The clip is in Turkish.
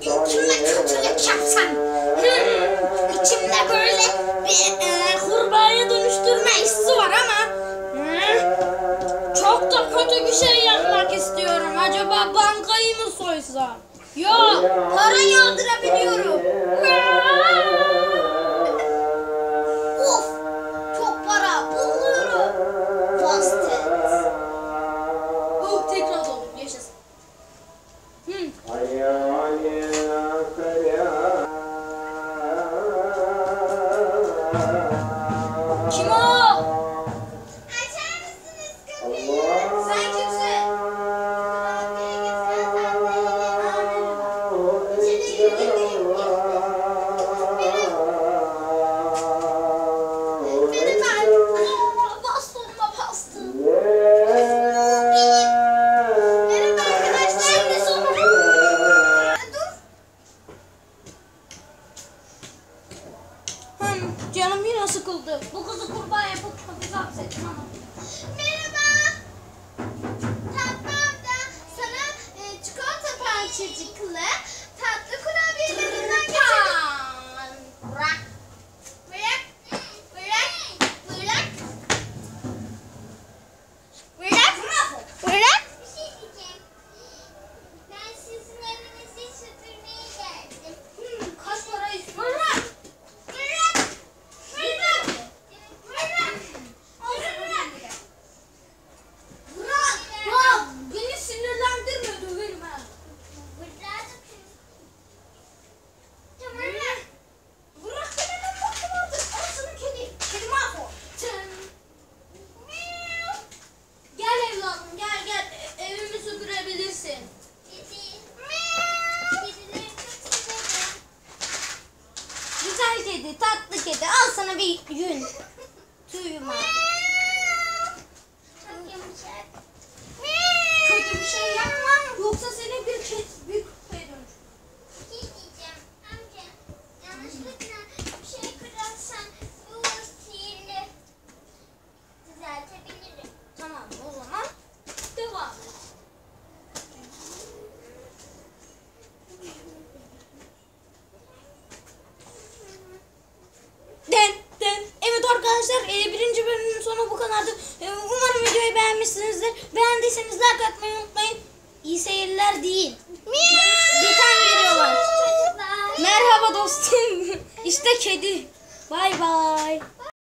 Kime kötülük yapsam? Hmm, içimde böyle bir e, kurbağaya dönüştürme hissi var ama hmm, çok da kötü bir şey yapmak istiyorum. Acaba bankayı mı soysam? Yok, para yağdırabiliyorum. Hmm, canım yine sıkıldı. Bu kızı kurbağa yapıp hapise hapsettim ama. Merhaba. Tatmam da sana e, çikolata parçacıklı tatlı Güzel kedi, tatlı kedi. Al sana bir yün. Tüyüm. Arkadaşlar e, birinci bölümün sonu bu kadardı. E, umarım videoyu beğenmişsinizdir. Beğendiyseniz like atmayı unutmayın. İyi seyirler değil. Bir tane. Çocuklar. Merhaba dostum. işte kedi. Bay bay.